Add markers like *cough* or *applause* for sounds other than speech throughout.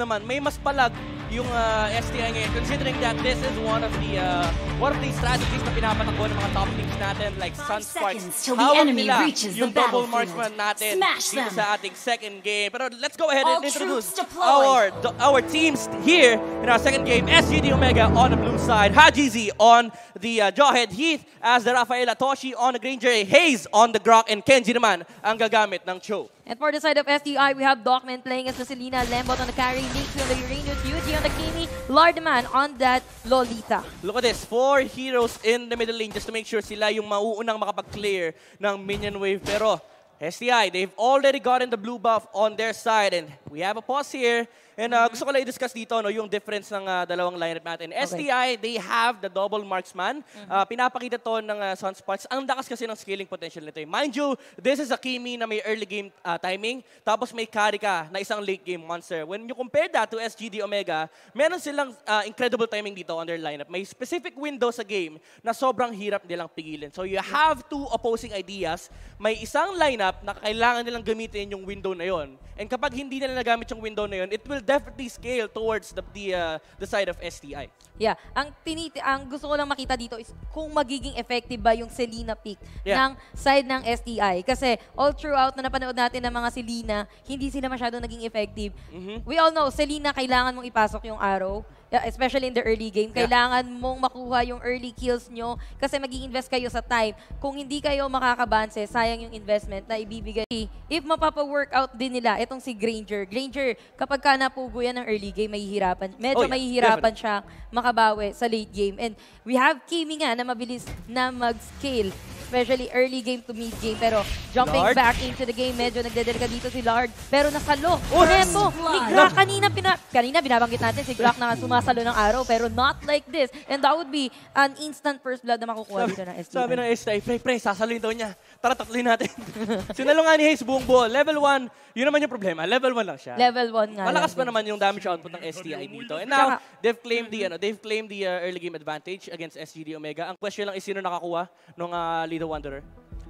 naman, may mas palag yung uh, STI ngayon considering that this is one of the uh, one of the strategies na pinapatakbo ng mga top teams natin like Sunsparks. Hawak nila yung double marksman natin Smash dito them. sa ating second game. Pero let's go ahead All and introduce our our teams here in our second game. SGD Omega on the blue side, Hajizi on the uh, Jawhead, Heath as the Rafaela Toshi on the Granger, Hayes on the Grok, and Kenji naman ang gagamit ng Cho. And for the side of SDI, we have Dogman playing as the Selena, Lembot on the carry, Nixie on the Uranus, Yuji the Kimi, Lardman on that Lolita. Look at this, four heroes in the middle lane just to make sure sila yung mauunang makapag-clear ng minion wave. Pero STI, they've already gotten the blue buff on their side and we have a pause here. And uh, gusto ko lang i-discuss dito no, yung difference ng uh, dalawang lineup natin. STI, they have the double marksman. Uh, pinapakita to ng uh, Sunspots. Ang lakas kasi ng scaling potential nito. eh. Mind you, this is a Kimi na may early game uh, timing. Tapos may carry ka na isang late game monster. When you compare that to SGD Omega, meron silang uh, incredible timing dito on their lineup. May specific window sa game na sobrang hirap nilang pigilin. So you have two opposing ideas. May isang lineup na kailangan nilang gamitin yung window na yon. And kapag hindi nila nagamit yung window na yon, it will definitely scale towards the the, uh, the side of STI. Yeah, ang tiniti ang gusto ko lang makita dito is kung magiging effective ba yung Selena pick Yeah. ng side ng STI. Kasi all throughout na napanood natin ng mga Selena, hindi sila masyado naging effective. Mhm. We all know, Selena, kailangan mong ipasok yung arrow. Especially in the early game. Yeah. Kailangan mong makuha yung early kills nyo kasi mag invest kayo sa time. Kung hindi kayo makakabanse, sayang yung investment na ibibigay. If mapapa-workout din nila, itong si Granger. Granger, kapag ka napugo yan ng early game, mahihirapan. Oh, Medyo yeah, mahihirapan siya makabawi sa late game. And we have Kimi nga na mabilis na mag-scale. Especially early game to mid game. Pero jumping Lard? back into the game, medyo nagdedelika dito si Lard. Pero nasalo. Oh, Neto, ni. Glock kanina, pina, kanina binabanggit natin si Glock na sumasalo ng araw. Pero not like this. And that would be an instant first blood na makukuha dito ng STI. Sabi ng STI, pre, pre, sasaluin daw niya. Tara, tatlin natin. *laughs* Sinalo nga ni Hayes buong buo. Level 1, yun naman yung problema. Level 1 lang siya. Level 1 nga Malakas pa naman yung damage output ng STI dito. And now, they've claimed the ano, they've claimed the uh, early game advantage against SGD Omega. Ang question lang is sino nakakuha nung uh, Lido Wanderer.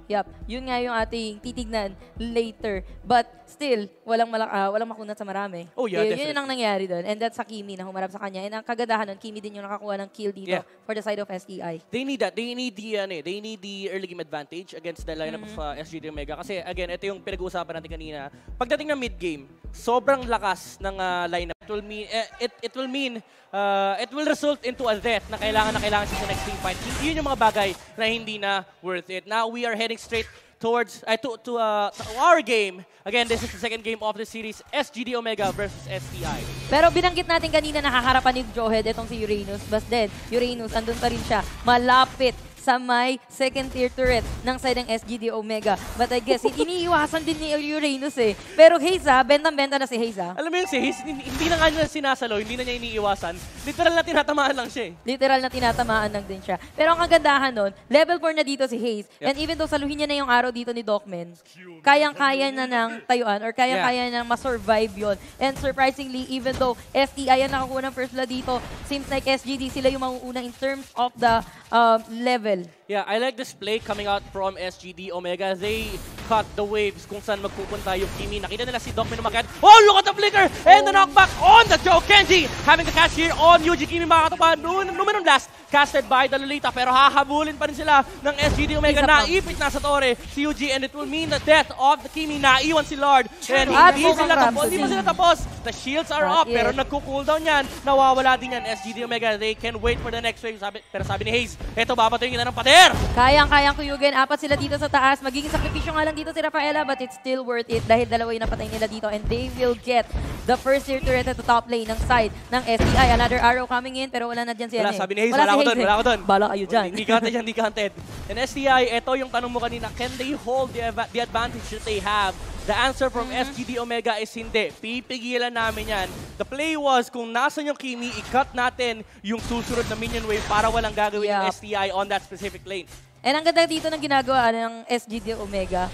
Yup, yun nga yung ating titignan later. But still, walang malak ah, walang makunat sa marami. Oh, yeah, yun, yun definitely. ang nangyari doon. And that's sa Kimi na humarap sa kanya. And ang kagandahan nun, Kimi din yung nakakuha ng kill dito Yeah. for the side of STI. They need that. They need the ano, eh, they need the early game advantage against the lineup of uh, SGD Omega kasi again, ito yung pinag-uusapan natin kanina. Pagdating ng mid game, sobrang lakas ng uh, lineup. Will mean eh, it it will mean uh, it will result into a death na kailangan na kailangan siya sa next team fight. Yun yung mga bagay na hindi na worth it. Now we are heading straight towards uh, to to, uh, to our game. Again, this is the second game of the series, SGD Omega versus STI. Pero binanggit natin kanina nakaharapan ni Johead itong si Uranus. But then, Uranus, andun pa rin siya. Malapit sa may second tier turret ng side ng SGD Omega. But I guess, iniiwasan din ni Uranus eh. Pero ah, bentang-benta na si ah. Alam mo yung si Hayes, hindi, na nga niya sinasalo, hindi na niya iniiwasan. Literal na tinatamaan lang siya eh. Literal na tinatamaan lang din siya. Pero ang kagandahan nun, level 4 na dito si Hayes. Yep. And even though saluhin niya na yung araw dito ni Docman, kayang-kaya na ng tayuan or kayang-kaya na masurvive yon. And surprisingly, even though STI ang nakakuha ng first blood dito, seems like SGD sila yung mauuna in terms of the um, level. nouvelle. Yeah, I like this play coming out from SGD Omega. They cut the waves kung saan magpupunta yung Kimi. Nakita nila si Docman umakyat. Oh, look at the flicker! And the knockback on the Joe Kenji! Having the catch here on Yuji Kimi mga katupa. Numeron blast casted by the Lolita pero hahabulin pa rin sila ng SGD Omega. Naipit na sa tore si Yuji and it will mean the death of the Kimi. Naiwan si Lord. And At hindi sila tapos. Hindi pa sila tapos. The shields are Not up pero nagko-cooldown yan. Nawawala din yan. SGD Omega, they can wait for the next wave. Sabi, pero sabi ni Hayes, eto babatuyin kita ng pader! Kayang-kayang kuyugin. Apat sila dito sa taas. Magiging sakripisyo nga lang dito si Rafaela but it's still worth it dahil dalawa yung napatay nila dito and they will get the first tier turret at the top lane ng side ng SDI. Another arrow coming in pero wala na dyan si Wala, eh. sabi ni Hayes, Wala wala si doon, Hayes wala eh. ako doon. Bala kayo dyan. Hindi ka hunted, hindi ka hunted. And STI, ito yung tanong mo kanina, can they hold the, the advantage that they have? The answer from Mm-hmm. SGD Omega is hindi. Pipigilan namin yan. The play was, kung nasan yung Kimi, i-cut natin yung susunod na minion wave para walang gagawin yung Yup. STI on that specific lane. And ang ganda dito ng ginagawa ng SGD Omega,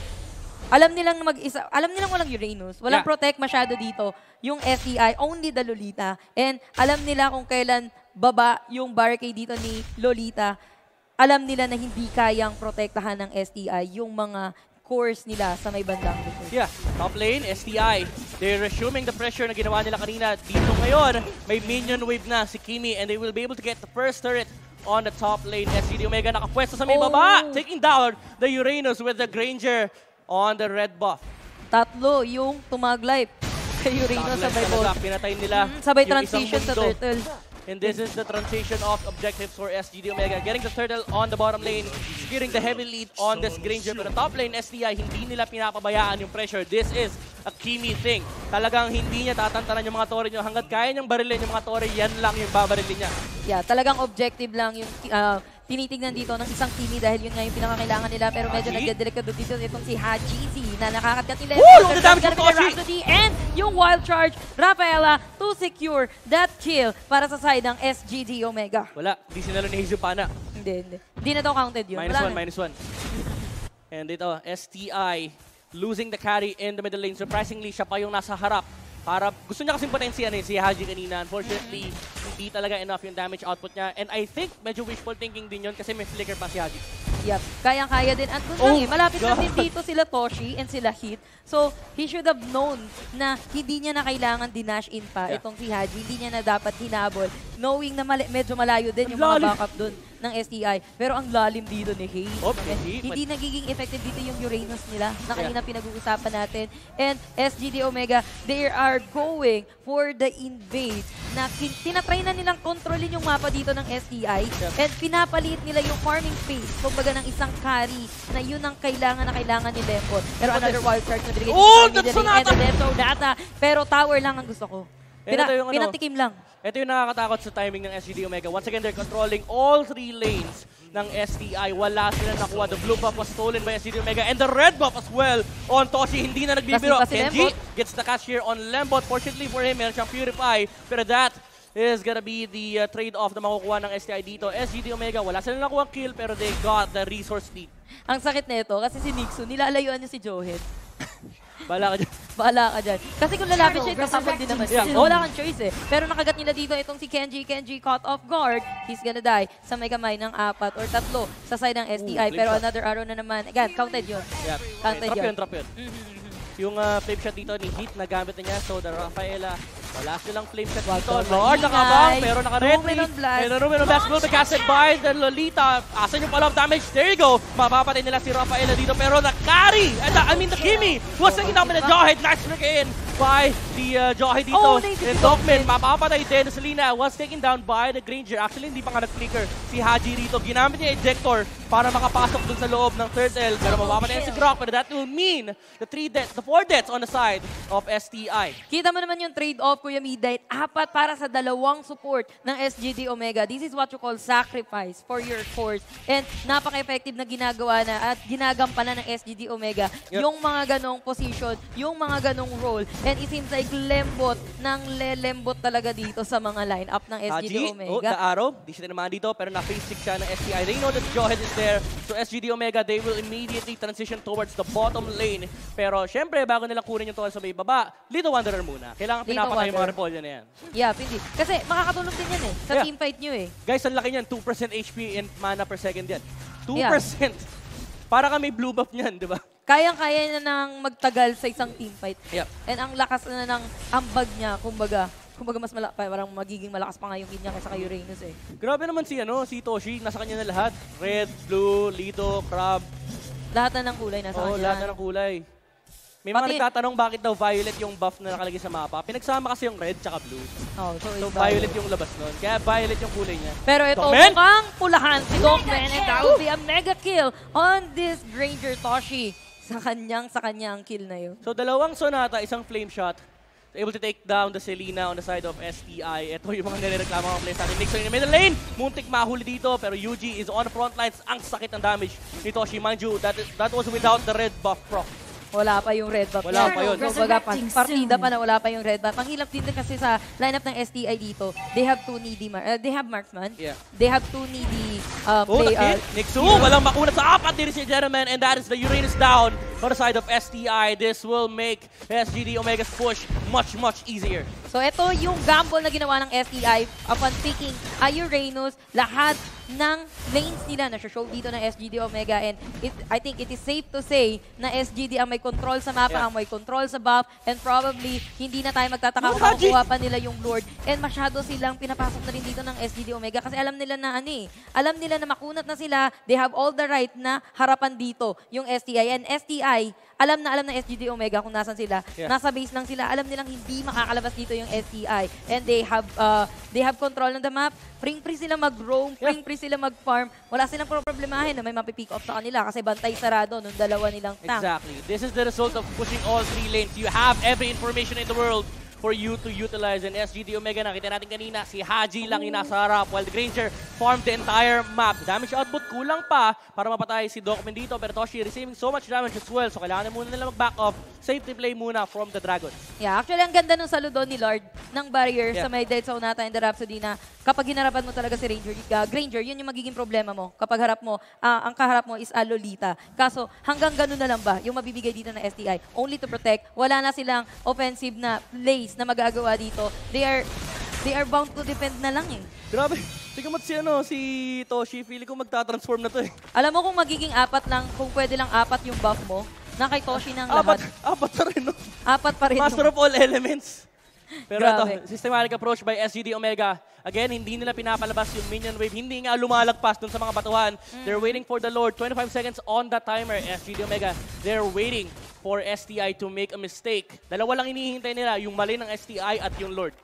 alam nilang mag-isa, alam nilang walang Uranus, walang Yeah. protect masyado dito, yung SEI, only the Lolita. And alam nila kung kailan baba yung barricade dito ni Lolita, alam nila na hindi kayang protektahan ng STI yung mga course nila sa may bandang likod. Yeah, top lane, STI. They're resuming the pressure na ginawa nila kanina. Dito ngayon, may minion wave na si Kimi and they will be able to get the first turret on the top lane. SGD Omega nakapwesto sa may Oh. baba, taking down the Uranus with the Granger on the red buff. Tatlo yung tumaglay *laughs* kay Uranus sa talaga, ball. Pinatay nila Mm, sabay transition sa turtle. And this is the transition of objectives for SGD Omega. Getting the turtle on the bottom lane, securing the heavy lead on this Granger. Pero top lane, STI, hindi nila pinapabayaan yung pressure. This is a Kimi thing. Talagang hindi niya tatantanan yung mga tore niyo. Hanggat kaya niyang barilin yung mga tore, yan lang yung babarilin niya. Yeah, talagang objective lang yung ah, tinitignan dito ng isang Kimi dahil yun nga yung pinakakailangan nila pero medyo nagdedelikado dito itong si Haji Z na nakakagat nila. Woo! The damage from Toshi! And yung wild charge, Rafaela to secure that kill para sa side ng SGD Omega. Wala, hindi sinalo ni Jesus Pana. Hindi, hindi. Hindi na to counted yun. Minus Wala one, na. minus one. And ito, STI losing the carry in the middle lane. Surprisingly, siya pa yung nasa harap. Para, gusto niya kasing potensiyan eh, si Haji kanina. Unfortunately, hindi talaga enough yung damage output niya. And I think medyo wishful thinking din yun kasi may flicker pa si Haji. Yep. Kayang-kaya din. At doon Oh, lang eh, malapit God. din dito sila Toshi and sila Hit. So, he should have known na hindi niya na kailangan dinash in pa Yeah. itong si Haji. Hindi niya na dapat hinabol. Knowing na mali- medyo malayo din yung mga backup doon ng STI. Pero ang lalim dito ni Hay. Oh, Okay? hindi. Hindi nagiging effective dito yung Uranus nila na Yeah. kanina pinag-uusapan natin. And SGD Omega, they are going for the invade na tinatry na nilang kontrolin yung mapa dito ng STI Yep. and pinapaliit nila yung farming space kumbaga ng isang carry na yun ang kailangan na kailangan ni Lempot. Pero Look at another this. wild card na binigay Oh, lane, Sonata! Pero tower lang ang gusto ko. Pina- yung ano, pinatikim lang. Ito yung nakakatakot sa timing ng SGD Omega. Once again, they're controlling all three lanes ng STI. Wala sila nakuha. The blue buff was stolen by SGD Omega and the red buff as well on Toshi. Hindi na nagbibiro. Kenji gets the catch here on Lembot. Fortunately for him, meron siyang Purify. Pero that is gonna be the uh, trade-off na makukuha ng STI dito. SGD Omega, wala sila nakuha kill pero they got the resource lead. Ang sakit nito kasi si Nixon, nilalayuan niya si Johet. Bala ka dyan. *laughs* Bahala ka dyan. Kasi kung lalapit siya, tatapag din naman siya. Yeah. Wala kang choice eh. Pero nakagat nila dito itong si Kenji. Kenji caught off guard. He's gonna die sa may kamay ng apat or tatlo sa side ng STI. flip Pero shot. another arrow na naman. Again, counted yun. Yeah. Counted Trap yun. yun, trap yun. Yung uh, flame shot dito ni Heat na gamit na niya. So, the Rafaela, wala silang flame Wag dito. Lord, nakabang, pero naka-retry. Rumen on blast. And the Rumen on blast will be casted by the Lolita. Asan yung follow-up damage? There you go. Mapapatay nila si Rafaela dito, pero na-carry. I mean, the Kimi was taking down by the Jawhead. Nice look in by the uh, Jawhead dito. Oh, and. Dogman, mapapatay din. Selena was taken down by the Granger. Actually, hindi pa nga nag-flicker si Haji rito. Ginamit niya ejector para makapasok dun sa loob ng turtle. Pero mapapatay si Grok. Pero that will mean the three deaths, the four deaths on the side of STI. Kita mo naman yung trade-off, Kuya Midnight. Apat para sa dalawang support ng SGD Omega. This is what you call sacrifice for your course. And napaka-effective na ginagawa na at ginagampanan ng SGD Omega Yep. yung mga ganong position, yung mga ganong role. And it seems like lembot ng lelembot talaga dito sa mga line-up ng SGD Haji, oh, the Omega. arrow. Di siya naman dito, pero na-face siya ng STI. They know that Jawhead is there. So SGD Omega, they will immediately transition towards the bottom lane. Pero syempre, bago nila kunin yung tuwan sa may baba, Lito Wanderer muna. Kailangan Lito pinapatay yung mga repolyo na yan. Yeah, hindi. Kasi makakatulong din yan eh. Sa Yeah. teamfight nyo eh. Guys, ang laki niyan. 2% HP and mana per second yan. 2%. Yeah. Para kami blue buff niyan, di ba? Kayang-kaya na nang magtagal sa isang teamfight. Yep. And ang lakas na ng ambag niya, kumbaga, kumbaga mas malaki, parang magiging malakas pa nga yung hit niya kaysa kay Uranus eh. Grabe naman si ano, si Toshi, nasa kanya na lahat. Red, blue, Lido, Crab. Lahat na ng kulay nasa Oo, kanya. lahat na ng kulay. May mga nagtatanong bakit daw violet yung buff na nakalagay sa mapa. Pinagsama kasi yung red tsaka blue. Oh, so, So violet yung labas nun. Kaya violet yung kulay niya. Pero ito, Dogman? mukhang pulahan si Dogman and that will be a mega kill on this Granger Toshi. Sa kanyang, sa kanyang kill na yun. So dalawang Sonata, isang flame shot. Able to take down the Selena on the side of STI. Ito yung mga nireklamo mga players natin. Nixon in the middle lane. Muntik mahuli dito. Pero Yuji is on front lines. Ang sakit ng damage ni Toshi. Mind you, that, is- that was without the red buff proc. Wala pa yung red buff. Wala pa yun. So, baga, pa, partida pa na wala pa yung red buff. Ang hilap din din kasi sa lineup ng STI dito, they have two needy, mar uh, they have marksman. Yeah. They have two needy uh, Oh, play, nakit. uh, Nixu, walang makunat sa apat. Is a gentleman and that is the Uranus down. For the side of STI. This will make SGD Omega's push much, much easier. So ito yung gamble na ginawa ng STI upon picking Ayurenus, lahat ng lanes nila na show dito ng SGD Omega. And it, I think it is safe to say na SGD ang may control sa mapa, Yeah. ang may control sa buff. And probably hindi na tayo magtataka kung makukuha pa nila yung Lord. And masyado silang pinapasok na rin dito ng SGD Omega. Kasi alam nila na ano eh, alam nila na makunat na sila, they have all the right na harapan dito yung STI and STI alam na alam ng SGD Omega kung nasan sila. Yeah. Nasa base lang sila. Alam nilang hindi makakalabas dito yung STI. And they have uh, they have control ng the map. Free-free sila mag-roam, Yeah. free-free sila mag-farm. Wala silang problemahin na may mapipick up sa kanila kasi bantay sarado nung dalawa nilang tank. Exactly. This is the result of pushing all three lanes. You have every information in the world for you to utilize. And SGD Omega, nakita natin kanina, si Haji lang yung nasa harap while the Granger farmed the entire map. Damage output, kulang pa para mapatay si Dokmen dito. Pero Toshi receiving so much damage as well. So kailangan na muna nila mag-back off. Safety play muna from the Dragons. Yeah, actually ang ganda nung saludo ni Lord ng barrier Yeah. sa may Dead Zone natin in the Rhapsody na kapag hinarapan mo talaga si Ranger, uh, Granger, yun yung magiging problema mo. Kapag harap mo, ah, ang kaharap mo is a Lolita. Kaso hanggang ganun na lang ba yung mabibigay dito ng STI? Only to protect. Wala na silang offensive na plays na magagawa dito. They are they are bound to defend na lang eh. Grabe. Tingnan mo si, ano, si Toshi. Feeling ko magta-transform na to eh. Alam mo kung magiging apat lang, kung pwede lang apat yung buff mo, na kay Toshi ng Apat, lahat. apat na rin, no? Apat pa rin. Master of all elements. Pero Grabe. ito, systematic approach by SGD Omega. Again, hindi nila pinapalabas yung minion wave. Hindi nga lumalagpas dun sa mga batuhan. They're waiting for the Lord. 25 seconds on the timer. SGD Omega, they're waiting for STI to make a mistake. Dalawa lang hinihintay nila, yung mali ng STI at yung Lord.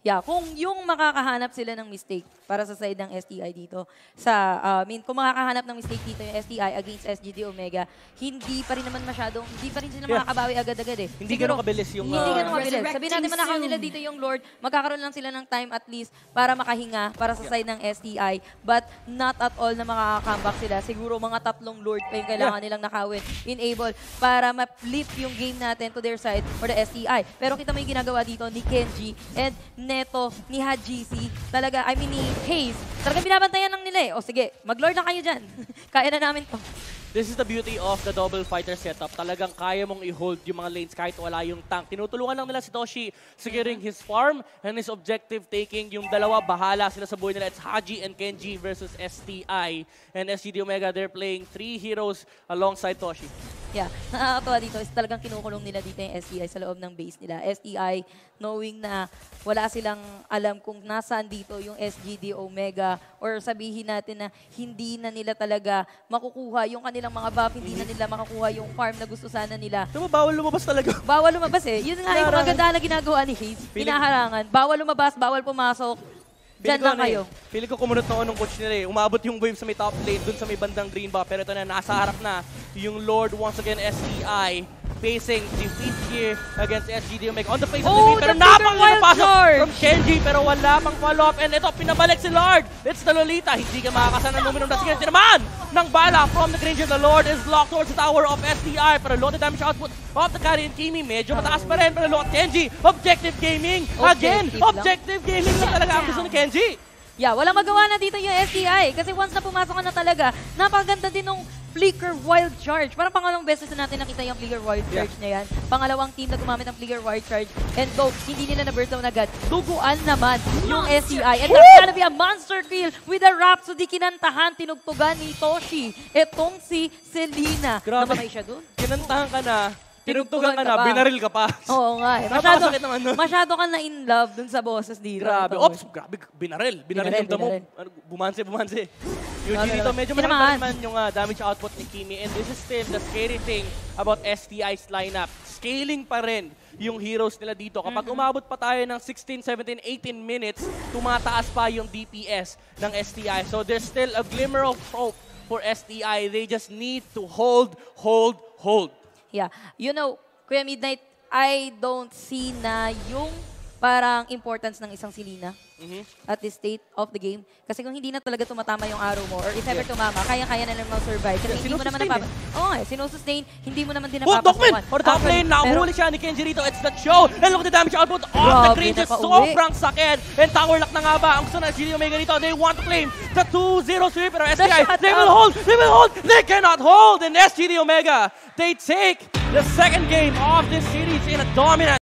Yeah, kung yung makakahanap sila ng mistake para sa side ng STI dito, sa, uh, I mean, kung makakahanap ng mistake dito yung STI against SGD Omega, hindi pa rin naman masyadong, hindi pa rin sila Yeah. makakabawi agad-agad eh. Hindi ganun kabilis yung, Hindi uh, ganun kabilis. Sabihin natin manakaw nila dito yung Lord, magkakaroon lang sila ng time at least para makahinga para sa side ng STI. But not at all na makaka-comeback sila. Siguro mga tatlong Lord pa yung kailangan Yeah. nilang nakawin, enable, para ma-flip yung game natin to their side for the STI. Pero kita mo yung ginagawa dito ni Kenji and Neto ni HGC. Talaga, I mean ni Hayes. Talaga binabantayan lang nila eh. O sige, mag-Lord na kayo dyan. *laughs* Kaya na namin to. This is the beauty of the double fighter setup. Talagang kaya mong i-hold yung mga lanes kahit wala yung tank. Tinutulungan lang nila si Toshi securing his farm and his objective taking. Yung dalawa, bahala sila sa buhay nila. It's Haji and Kenji versus STI. And SGD Omega, they're playing three heroes alongside Toshi. Yeah, *laughs* nakakatawa dito is talagang kinukulong nila dito yung STI sa loob ng base nila. STI knowing na wala silang alam kung nasaan dito yung SGD Omega or sabihin natin na hindi na nila talaga makukuha yung kanilang mga buff, hindi na nila makukuha yung farm na gusto sana nila. Ito ba, bawal lumabas talaga. *laughs* Bawal lumabas eh. Yun nga yung maganda na ginagawa ni Hayes. Hinaharangan. Bawal lumabas, bawal pumasok. Diyan lang ano kayo. Eh, feeling ko kumunot na nung coach nila eh. Umabot yung wave sa may top lane dun sa may bandang green buff. Pero ito na, nasa harap na yung Lord once again STI facing defeat here against SGD Omega on the face of Oh, defeat. Pero the napakaganda wild pasok charge! from Kenji pero wala pang follow-up. And ito, pinabalik si Lord. It's the Lolita. Hindi ka makakasana ng uminom na sige. naman ng bala from the Granger. The Lord is blocked towards the tower of STI. Pero low the damage output of the carry and Kimi. Medyo mataas pa rin. Pero low at Kenji. Objective gaming. Again, Objective objective gaming lang talaga ang gusto ni Kenji. Yeah, walang magawa na dito yung STI. Kasi once na pumasok ka na talaga, napakaganda din nung Flicker Wild Charge. Parang pangalawang beses na natin nakita yung Flicker Wild Yeah. Charge na yan. Pangalawang team na gumamit ng Flicker Wild Charge. And go, hindi nila na burst down agad. Duguan naman yung STI. And that's gonna be a monster kill with a Rhapsody kinantahan, tinugtugan ni Toshi. Etong si Selena. Grabe. Namatay siya dun. Kinantahan ka na, tinugtugan ka na, pa. binaril ka pa. Oo nga eh. Masyado, naman nun. masyado ka na in love dun sa bosses dito. Grabe. Ito. Ops, grabe. Binaril. Binaril, Binaril, yung damo. Ano, bumanse, bumanse. Yung Grabe dito, medyo pa naman yung ah, damage output ni Kimi. And this is still the scary thing about STI's lineup. Scaling pa rin yung heroes nila dito. Kapag Mm-hmm. umabot pa tayo ng 16, 17, 18 minutes, tumataas pa yung DPS ng STI. So there's still a glimmer of hope for STI. They just need to hold, hold, hold. Yeah. You know, Kuya Midnight, I don't see na yung parang importance ng isang Selena at the state of the game. Kasi kung hindi na talaga tumatama yung arrow mo, or if ever tumama, kaya-kaya na naman survive. Kasi hindi mo naman napapa... Oo nga, eh, sinusustain, hindi mo naman din Oh, napapasukan. On the top lane, nahuli siya ni Kenji rito. It's the show. And look at the damage output off the Grabe, Grinches. napauwi. Sobrang sakit. And tower lock na nga ba? Ang gusto ng GD Omega rito. They want to claim the 2-0 sweep. Pero SGI, they will hold. They will hold. They cannot hold. And SGD Omega, they take the second game of this series in a dominant